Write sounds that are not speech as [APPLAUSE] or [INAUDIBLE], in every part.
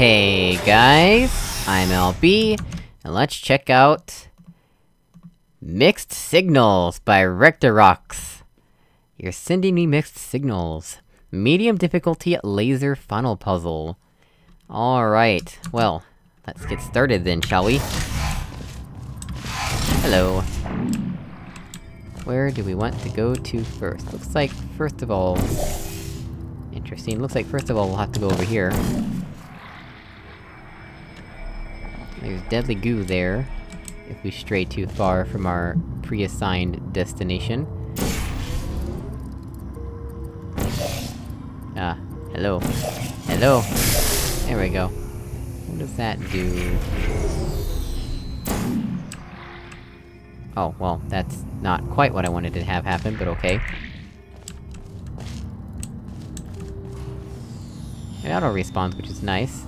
Hey guys, I'm LB, and let's check out... Mixed Signals by RectorRocks. You're sending me mixed signals. Medium difficulty laser funnel puzzle. Alright, well, let's get started then, shall we? Hello. Where do we want to go to first? Looks like, first of all... Interesting, looks like first of all we'll have to go over here. There's deadly goo there, if we stray too far from our pre-assigned destination. Ah, hello. Hello! There we go. What does that do? Oh, well, that's not quite what I wanted to have happen, but okay. It auto-respawns, which is nice.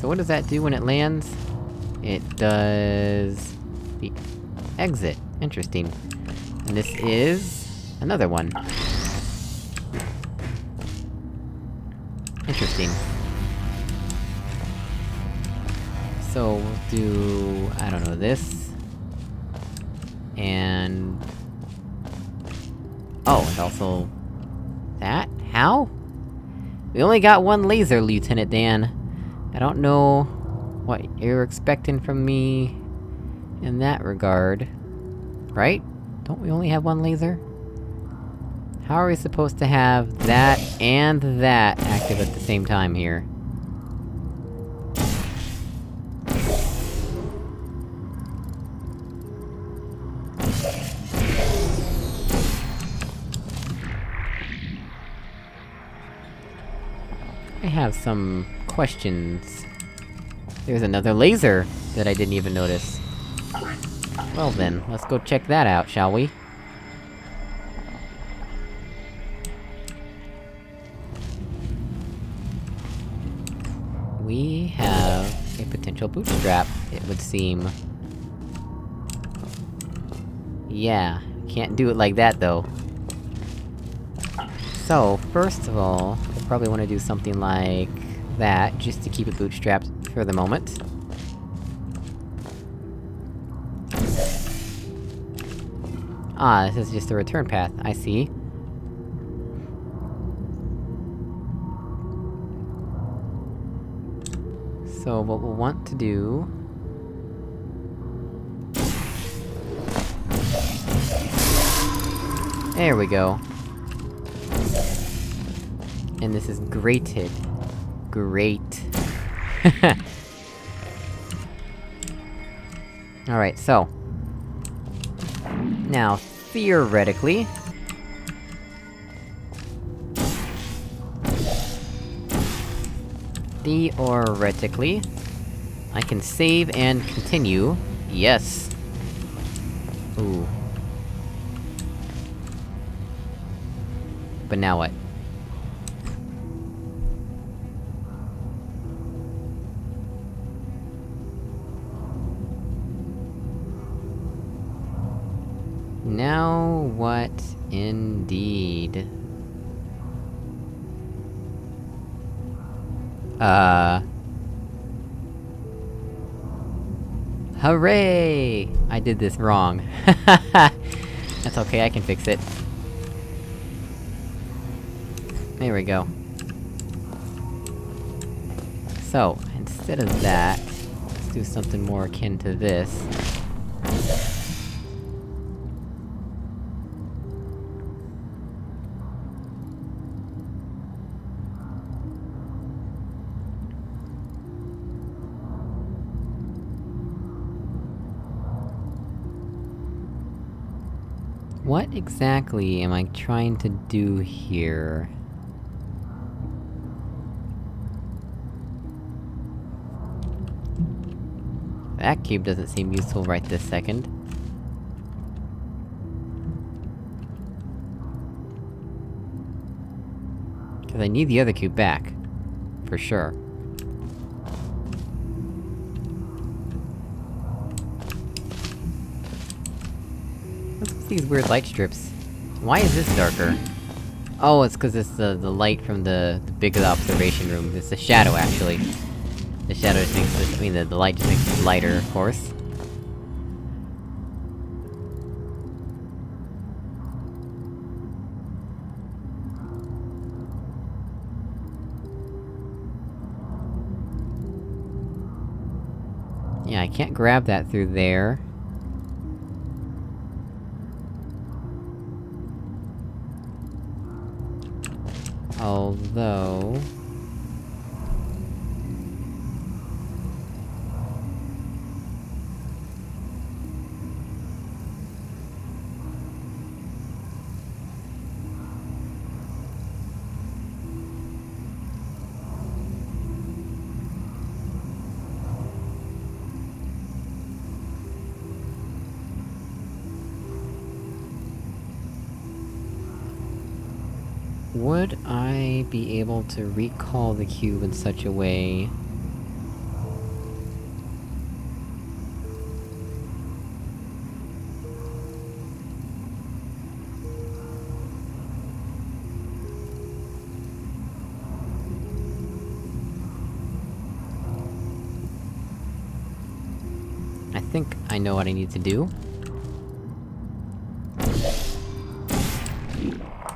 So what does that do when it lands? It does... the exit. Interesting. And this is... another one. Interesting. So, we'll do... I don't know, this... And... Oh, and also... That? How? We only got one laser, Lieutenant Dan. I don't know... what you're expecting from me... in that regard. Right? Don't we only have one laser? How are we supposed to have that and that active at the same time here? I have some questions. There's another laser that I didn't even notice. Well then, let's go check that out, shall we? We have a potential bootstrap, it would seem. Yeah, can't do it like that though. So, first of all, I probably wanna do something like... that, just to keep it bootstrapped for the moment. Ah, this is just a return path, I see. So what we'll want to do... There we go. And this is grated. Great. [LAUGHS] Alright, so... Now, theoretically... Theoretically... I can save and continue. Yes. Ooh. But now what? Now what indeed? Uh... Hooray! I did this wrong. [LAUGHS] That's okay, I can fix it. There we go. So, instead of that, let's do something more akin to this. Exactly am I trying to do here? That cube doesn't seem useful right this second. Cause I need the other cube back. For sure. These weird light strips? Why is this darker? Oh, it's cause it's the- the light from the- the big observation room. It's the shadow, actually. The shadow just makes I mean, the, the light just makes it lighter, of course. Yeah, I can't grab that through there. Although... Would I be able to recall the cube in such a way... I think I know what I need to do.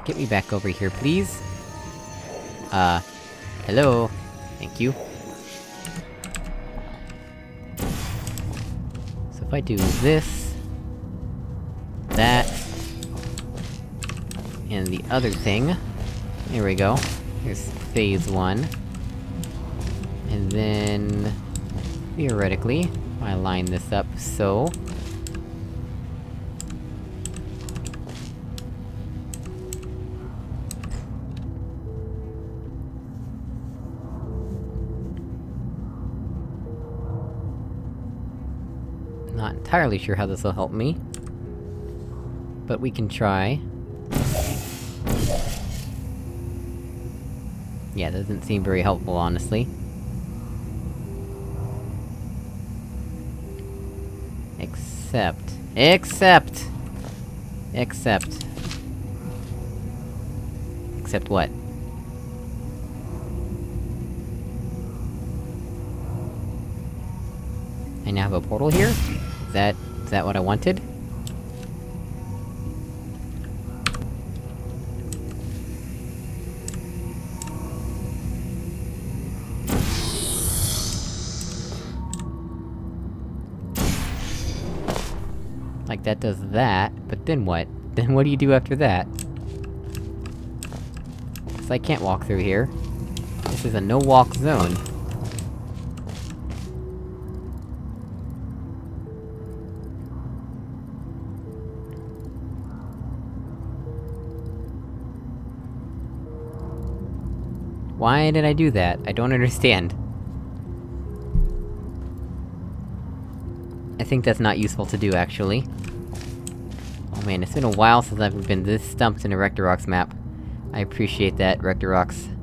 Get me back over here, please. Uh... Hello? Thank you. So if I do this... That... And the other thing... Here we go. Here's phase one. And then... Theoretically, I line this up so... entirely sure how this will help me. But we can try. Yeah, doesn't seem very helpful, honestly. Except... Except! Except... Except what? I now have a portal here? That... is that what I wanted? Like, that does that, but then what? [LAUGHS] Then what do you do after that? Cause I can't walk through here. This is a no-walk zone. Why did I do that? I don't understand. I think that's not useful to do, actually. Oh man, it's been a while since I've been this stumped in a RectorRocks map. I appreciate that, RectorRocks.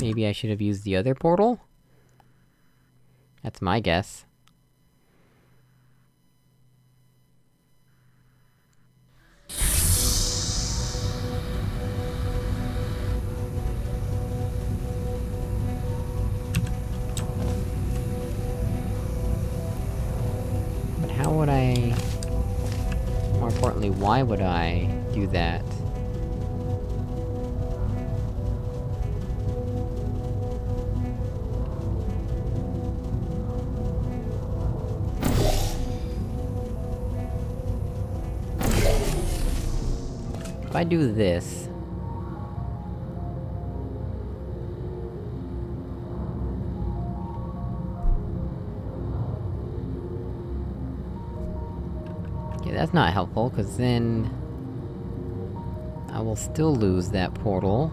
Maybe I should have used the other portal? That's my guess. But how would I... More importantly, why would I do that? I do this... Okay, that's not helpful, cause then... I will still lose that portal.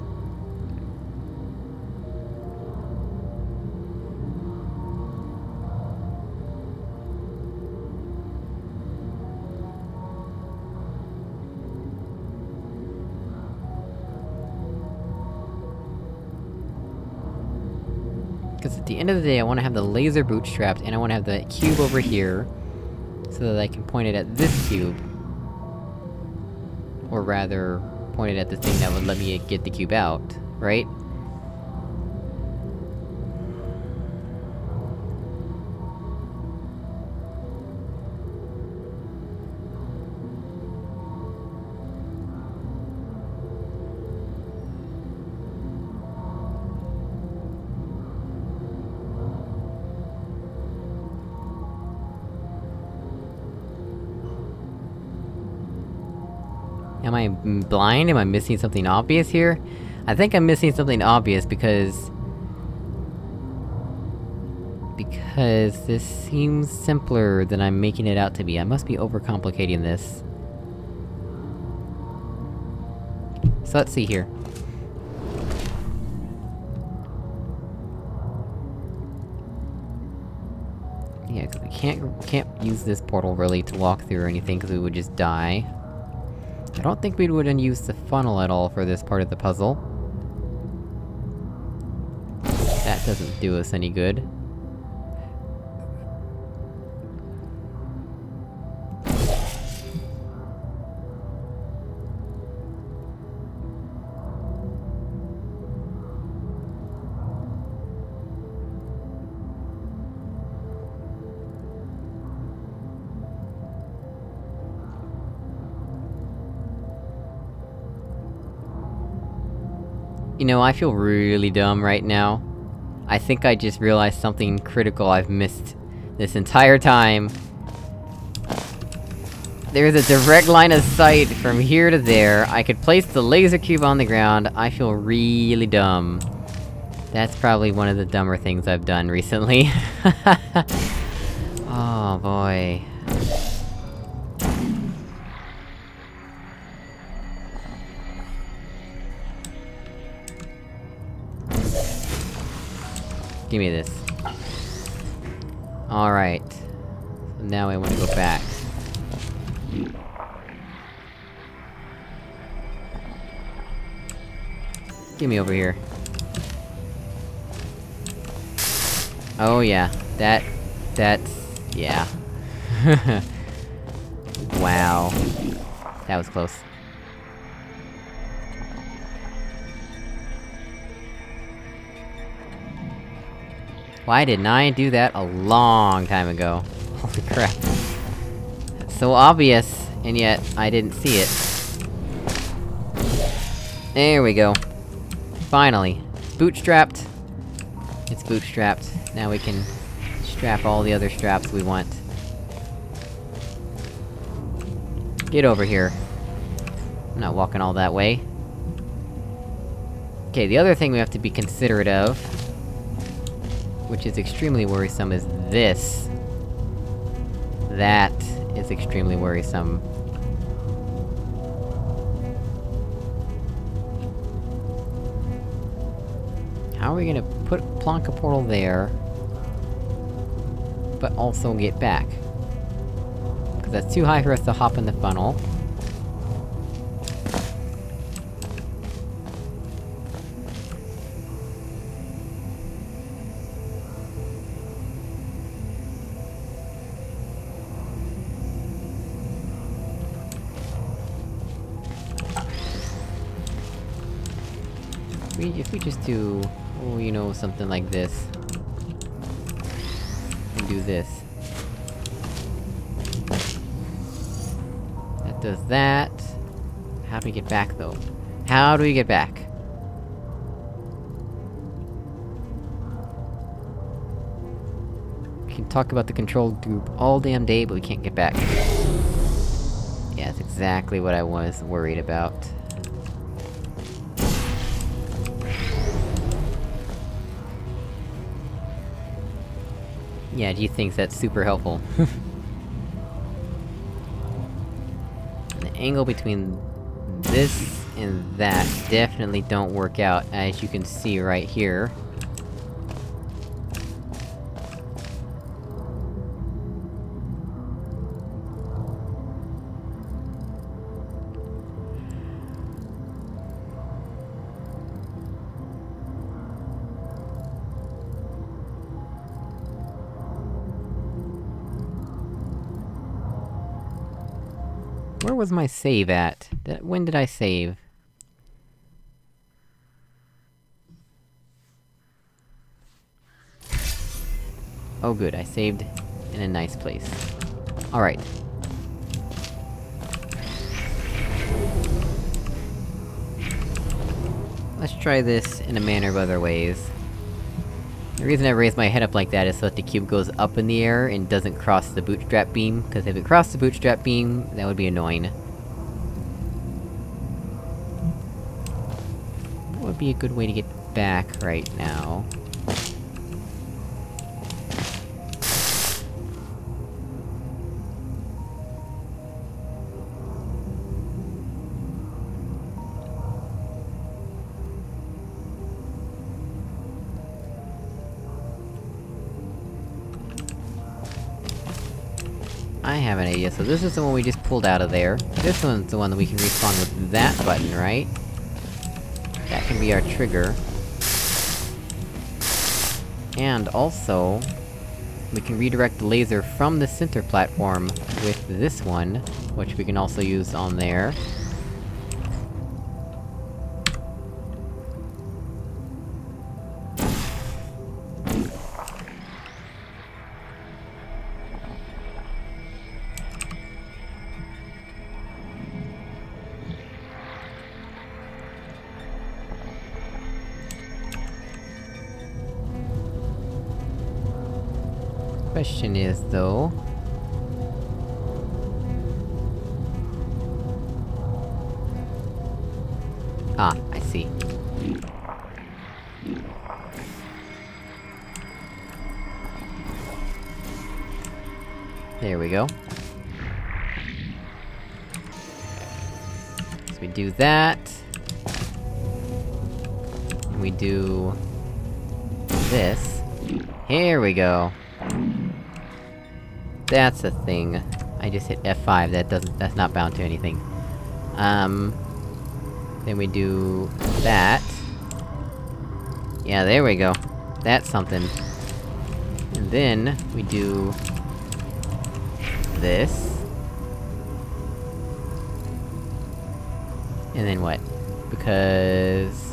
Because at the end of the day, I wanna have the laser bootstrapped, and I wanna have the cube over here, so that I can point it at this cube. Or rather, point it at the thing that would let me get the cube out, right? Blind? Am I missing something obvious here? I think I'm missing something obvious because... Because this seems simpler than I'm making it out to be. I must be overcomplicating this. So let's see here. Yeah, cause we can't- can't use this portal really to walk through or anything, cause we would just die. I don't think we wouldn't use the funnel at all for this part of the puzzle. That doesn't do us any good. You know, I feel really dumb right now. I think I just realized something critical I've missed this entire time. There's a direct line of sight from here to there, I could place the laser cube on the ground, I feel really dumb. That's probably one of the dumber things I've done recently. [LAUGHS] oh boy. Give me this. Alright. So now I wanna go back. Give me over here. Oh yeah, that... that's... yeah. [LAUGHS] wow. That was close. Why didn't I do that a long time ago? [LAUGHS] Holy crap. So obvious, and yet, I didn't see it. There we go. Finally. Bootstrapped. It's bootstrapped. Now we can strap all the other straps we want. Get over here. I'm not walking all that way. Okay, the other thing we have to be considerate of which is extremely worrisome, is this. That is extremely worrisome. How are we gonna put plonk a portal there... but also get back? Because that's too high for us to hop in the funnel. If we just do... oh, you know, something like this... And do this. That does that... How do we get back, though? How do we get back? We can talk about the control group all damn day, but we can't get back. Yeah, that's exactly what I was worried about. Yeah, do you think that's super helpful? [LAUGHS] the angle between this and that definitely don't work out, as you can see right here. Where was my save at? That- when did I save? Oh good, I saved in a nice place. Alright. Let's try this in a manner of other ways. The reason I raise my head up like that is so that the cube goes up in the air and doesn't cross the bootstrap beam, because if it crossed the bootstrap beam, that would be annoying. What would be a good way to get back right now? So this is the one we just pulled out of there. This one's the one that we can respawn with that button, right? That can be our trigger. And also... We can redirect the laser from the center platform with this one, which we can also use on there. Question is, though... Ah, I see. There we go. So we do that... We do... this. Here we go! That's a thing. I just hit F5, that doesn't- that's not bound to anything. Um... Then we do... that. Yeah, there we go. That's something. And then, we do... this. And then what? Because...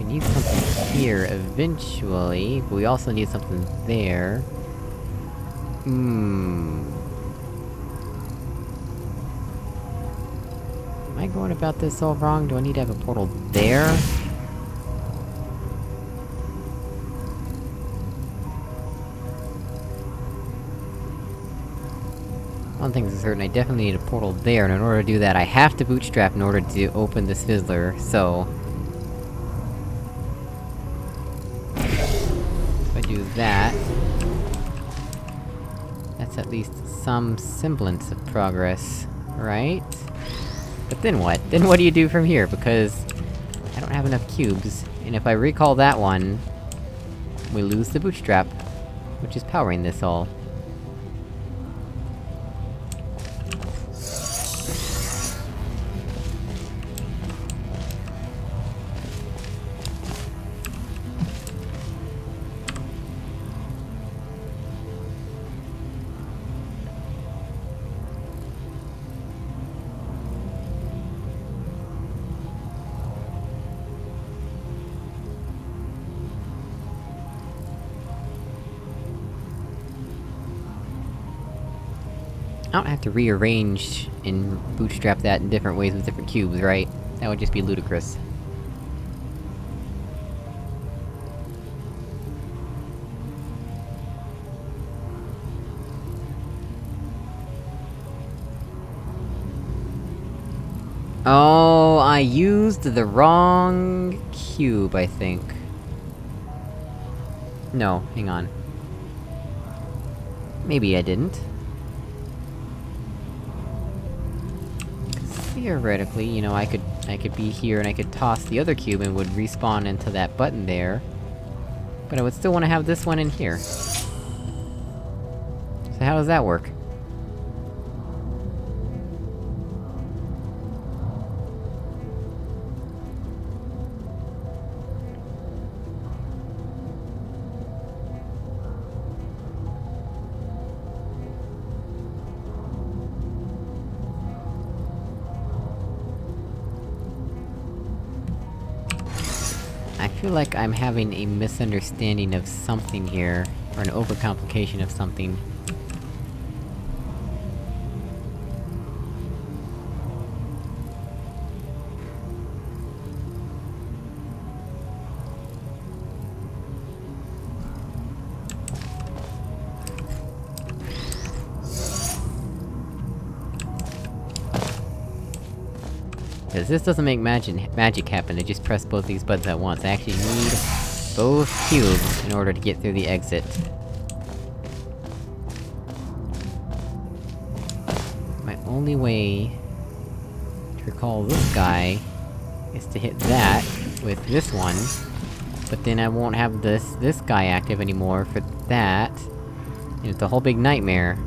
We need something here eventually, but we also need something there. Hmm... Am I going about this all wrong? Do I need to have a portal there? One thing's certain, I definitely need a portal there, and in order to do that, I have to bootstrap in order to open this fizzler, so... at least some semblance of progress, right? But then what? Then what do you do from here? Because... I don't have enough cubes, and if I recall that one... We lose the bootstrap, which is powering this all. I don't have to rearrange and bootstrap that in different ways with different cubes, right? That would just be ludicrous. Oh, I used the wrong cube, I think. No, hang on. Maybe I didn't. Theoretically, you know, I could- I could be here and I could toss the other cube and would respawn into that button there. But I would still wanna have this one in here. So how does that work? Feel like I'm having a misunderstanding of something here, or an overcomplication of something. This doesn't make magic- magic happen, I just press both these buttons at once. I actually need both cubes in order to get through the exit. My only way to recall this guy is to hit that with this one, but then I won't have this- this guy active anymore for that. And it's a whole big nightmare.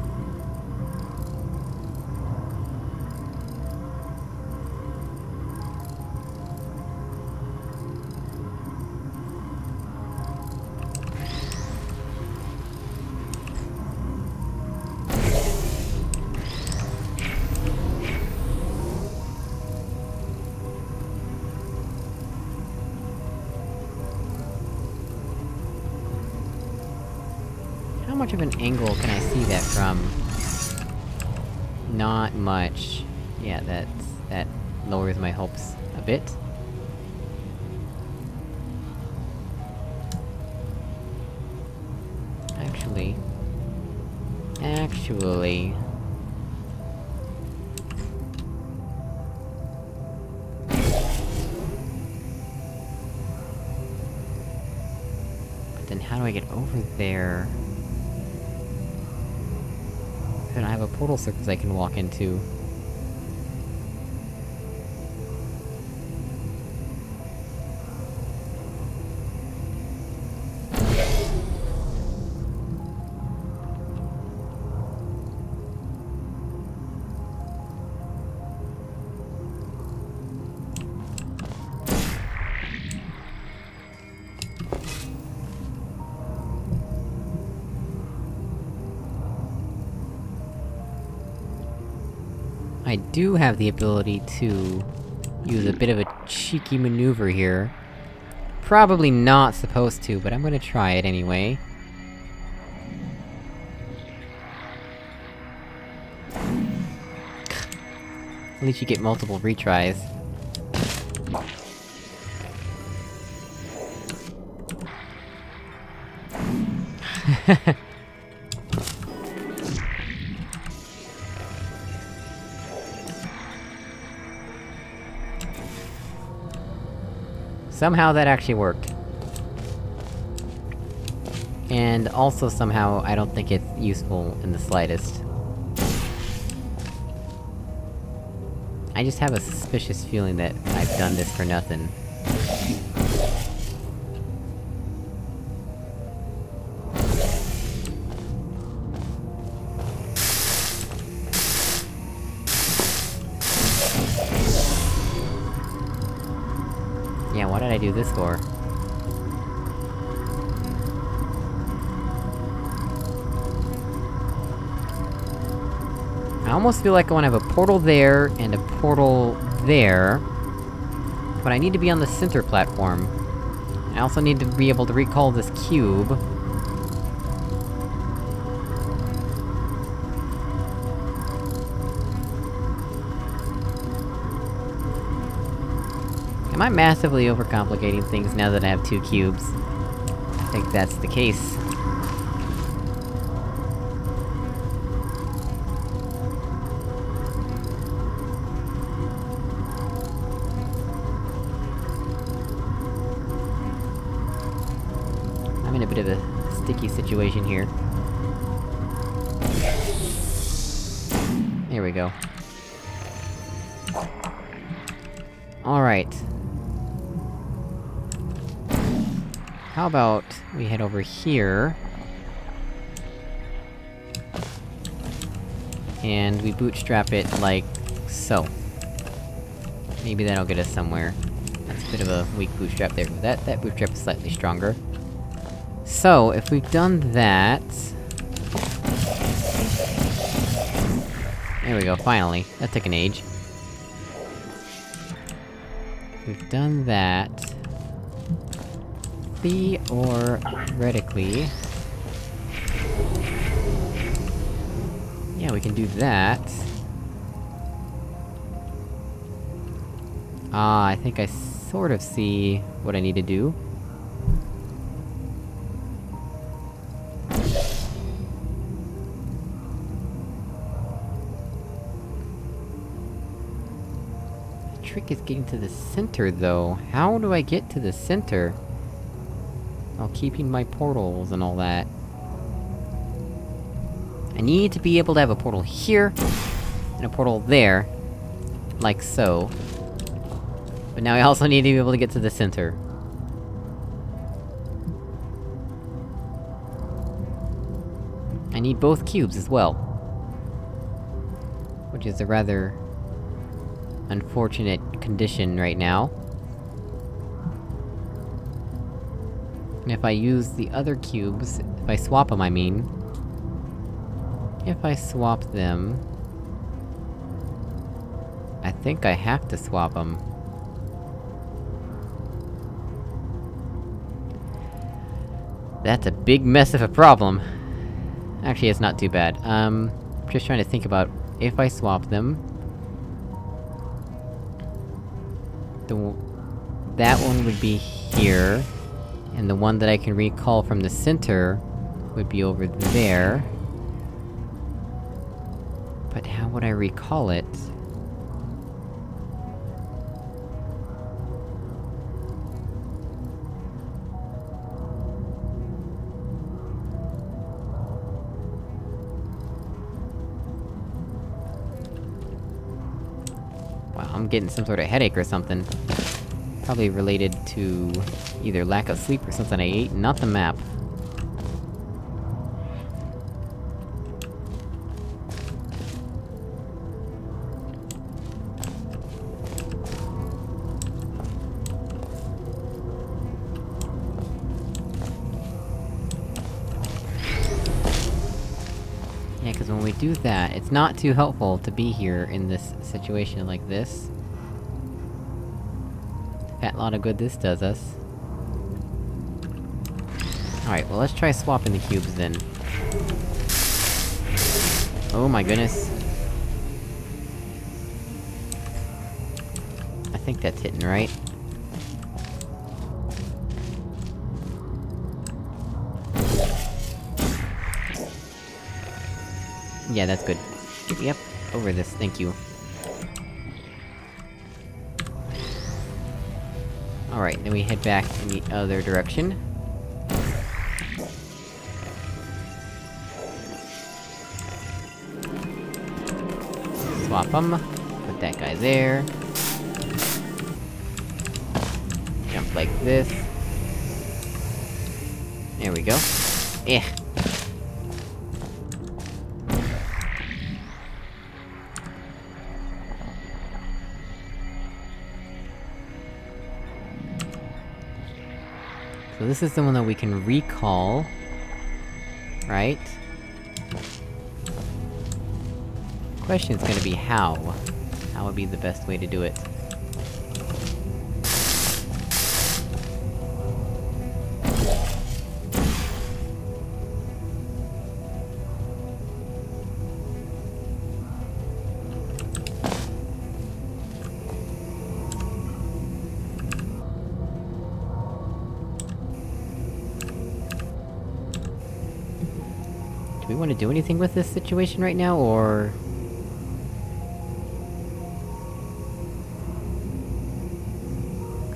Of an angle can I see that from? Not much. Yeah, that's... that lowers my hopes a bit. Actually... Actually... But then how do I get over there? Then I have a portal surface I can walk into. I do have the ability to... use a bit of a cheeky maneuver here. Probably not supposed to, but I'm gonna try it anyway. At least you get multiple retries. [LAUGHS] Somehow that actually worked. And also somehow, I don't think it's useful in the slightest. I just have a suspicious feeling that I've done this for nothing. Did I almost feel like I wanna have a portal there, and a portal there... But I need to be on the center platform. I also need to be able to recall this cube. I massively overcomplicating things now that I have two cubes? I think that's the case. How about we head over here... And we bootstrap it like... so. Maybe that'll get us somewhere. That's a bit of a weak bootstrap there, but that- that bootstrap is slightly stronger. So, if we've done that... There we go, finally. That took an age. We've done that... Or radically... Yeah, we can do that. Ah, I think I sort of see what I need to do. The trick is getting to the center, though. How do I get to the center? While keeping my portals and all that. I need to be able to have a portal here, and a portal there. Like so. But now I also need to be able to get to the center. I need both cubes as well. Which is a rather... unfortunate condition right now. And if I use the other cubes, if I swap them I mean... If I swap them... I think I have to swap them. That's a big mess of a problem. Actually, it's not too bad. Um, just trying to think about if I swap them... The... That one would be here, and the one that I can recall from the center would be over there. But how would I recall it? Wow, I'm getting some sort of headache or something. Probably related to... either lack of sleep or something I ate, not the map. Yeah, because when we do that, it's not too helpful to be here in this situation like this. Fat lot of good this does us. Alright, well let's try swapping the cubes then. Oh my goodness. I think that's hitting right. Yeah, that's good. Yep, over this, thank you. Alright, then we head back in the other direction. Swap them. Put that guy there. Jump like this. There we go. Eh. This is the one that we can recall. Right? Question's gonna be how. How would be the best way to do it? Do anything with this situation right now, or...?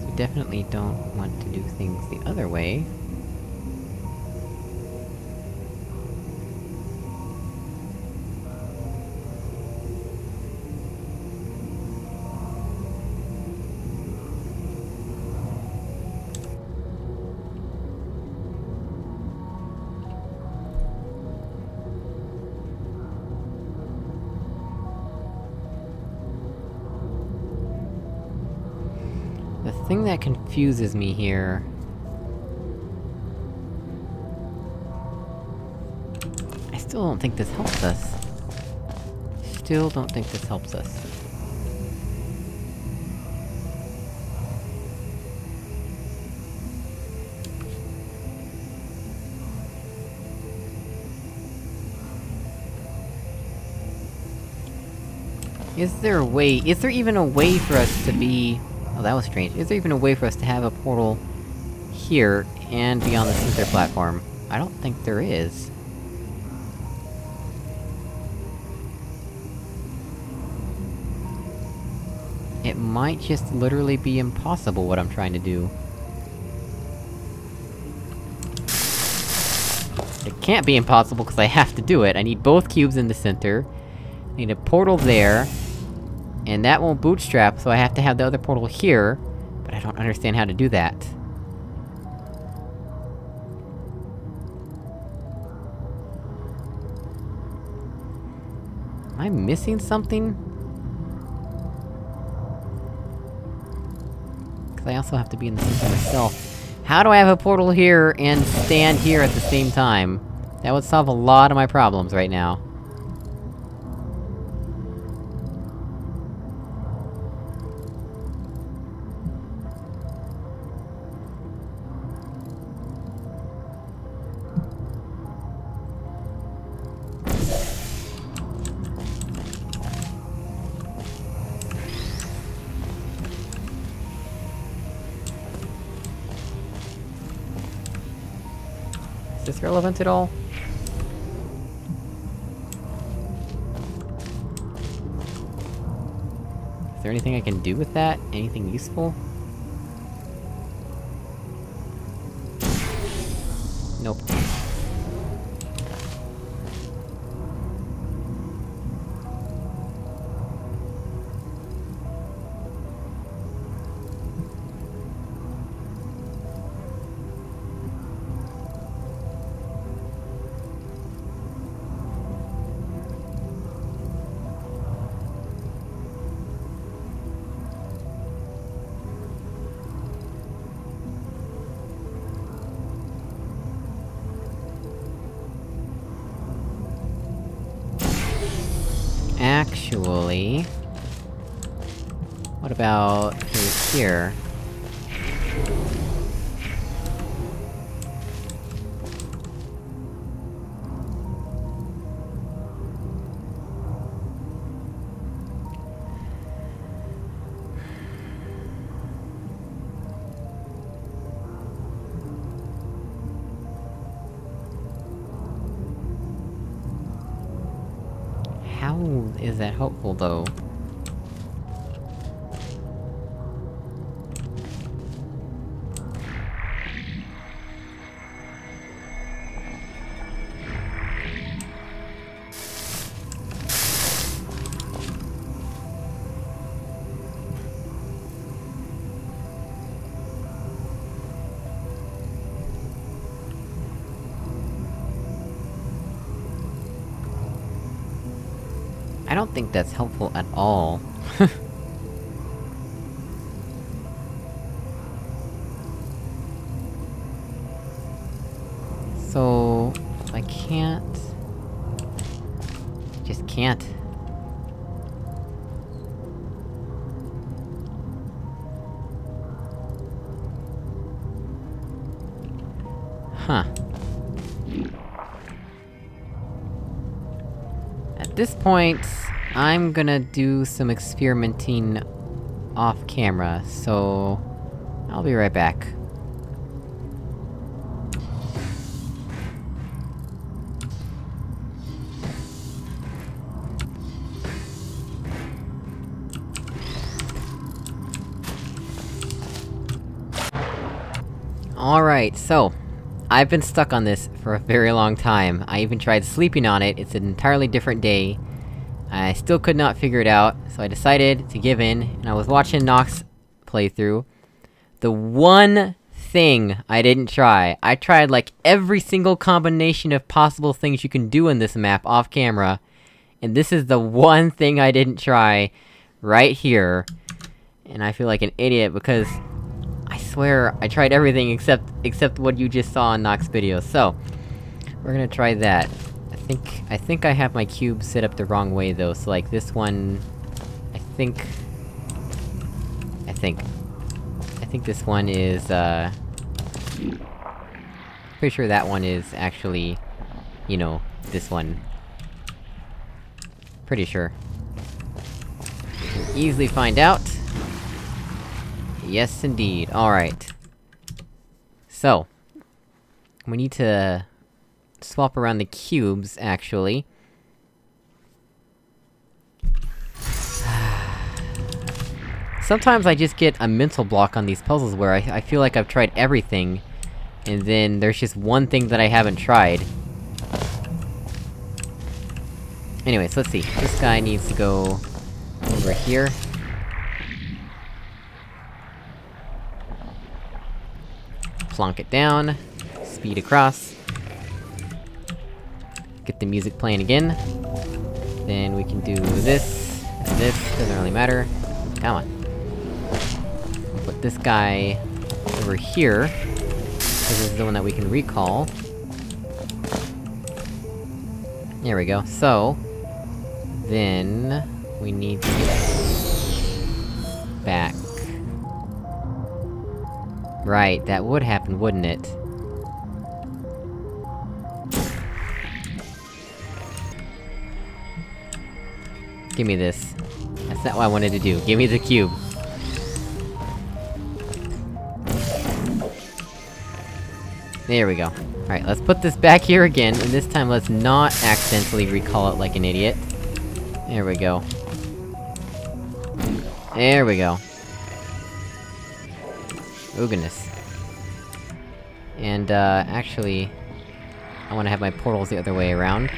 We definitely don't want to do things the other way. confuses me here. I still don't think this helps us. Still don't think this helps us. Is there a way- is there even a way for us to be... Oh, that was strange. Is there even a way for us to have a portal here, and be on the center platform? I don't think there is. It might just literally be impossible what I'm trying to do. It can't be impossible, because I have to do it. I need both cubes in the center. I need a portal there. And that won't bootstrap, so I have to have the other portal here. But I don't understand how to do that. Am I missing something? Cause I also have to be in the center myself. How do I have a portal here, and stand here at the same time? That would solve a lot of my problems right now. Relevant at all? Is there anything I can do with that? Anything useful? Actually... What about... through here? That's helpful at all. [LAUGHS] so... I can't... Just can't. Huh. At this point, I'm gonna do some experimenting off camera, so... I'll be right back. Alright, so... I've been stuck on this for a very long time. I even tried sleeping on it, it's an entirely different day. I still could not figure it out, so I decided to give in, and I was watching Nock's playthrough. The one thing I didn't try, I tried like every single combination of possible things you can do in this map off camera, and this is the one thing I didn't try, right here. And I feel like an idiot because... I swear, I tried everything except- except what you just saw in Nock's video, so... We're gonna try that. I think- I think I have my cube set up the wrong way though, so like this one... I think... I think... I think this one is, uh... Pretty sure that one is actually... You know, this one. Pretty sure. easily find out. Yes, indeed. Alright. So... We need to... swap around the cubes, actually. [SIGHS] Sometimes I just get a mental block on these puzzles where I, I feel like I've tried everything, and then there's just one thing that I haven't tried. Anyways, let's see. This guy needs to go... over here. Plonk it down. Speed across. Get the music playing again. Then we can do this, and this, doesn't really matter. Come on put this guy over here. This is the one that we can recall. There we go. So... Then... We need to get... Back. Right, that would happen, wouldn't it? Give me this. That's not what I wanted to do. Give me the cube. There we go. Alright, let's put this back here again, and this time let's not accidentally recall it like an idiot. There we go. There we go. Oh goodness. And, uh, actually... I wanna have my portals the other way around.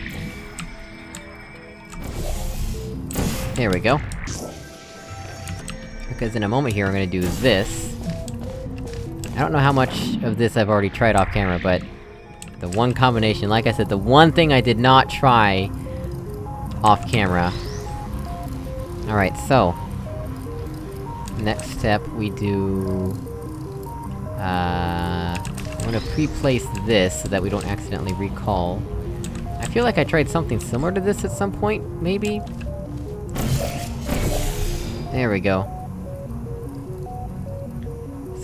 There we go. Because in a moment here I'm gonna do this. I don't know how much of this I've already tried off camera, but... The one combination, like I said, the one thing I did not try... off camera. Alright, so... Next step, we do... Uh... I'm gonna pre-place this, so that we don't accidentally recall. I feel like I tried something similar to this at some point, maybe? There we go.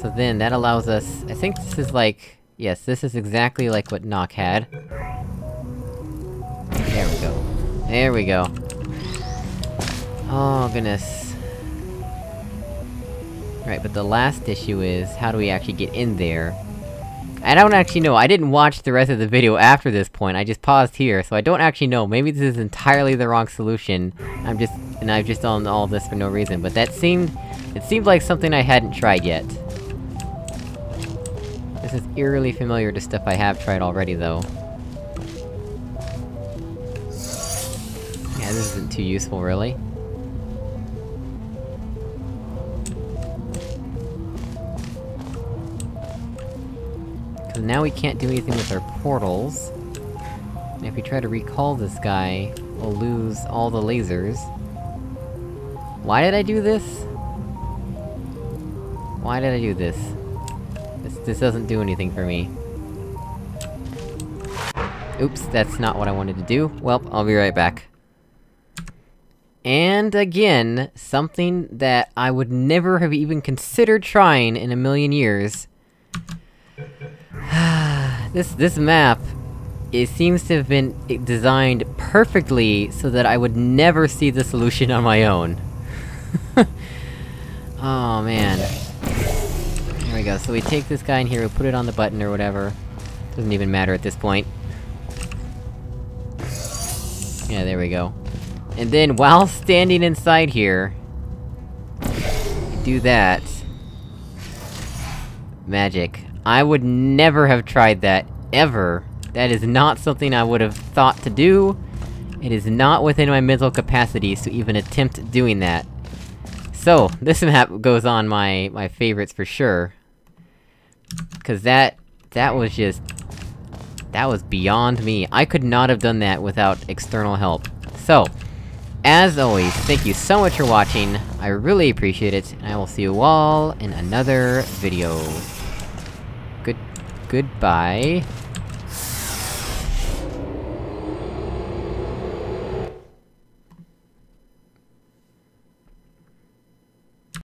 So then, that allows us- I think this is like... Yes, this is exactly like what Nock had. There we go. There we go. Oh, goodness. Right, but the last issue is, how do we actually get in there? I don't actually know, I didn't watch the rest of the video after this point, I just paused here, so I don't actually know, maybe this is entirely the wrong solution. I'm just- and I've just done all this for no reason, but that seemed- it seemed like something I hadn't tried yet. This is eerily familiar to stuff I have tried already, though. Yeah, this isn't too useful, really. Cause now we can't do anything with our portals. And if we try to recall this guy, we'll lose all the lasers. Why did I do this? Why did I do this? This doesn't do anything for me. Oops, that's not what I wanted to do. Well, I'll be right back. And again, something that I would never have even considered trying in a million years. [SIGHS] this- this map... It seems to have been designed perfectly so that I would never see the solution on my own. [LAUGHS] oh man. There we go, so we take this guy in here, we put it on the button or whatever. Doesn't even matter at this point. Yeah, there we go. And then, while standing inside here... Do that... Magic. I would never have tried that, ever! That is not something I would have thought to do. It is not within my mental capacities to even attempt doing that. So, this map goes on my- my favorites for sure. Cause that... that was just... That was beyond me. I could not have done that without external help. So, as always, thank you so much for watching, I really appreciate it, and I will see you all in another video. Good... goodbye...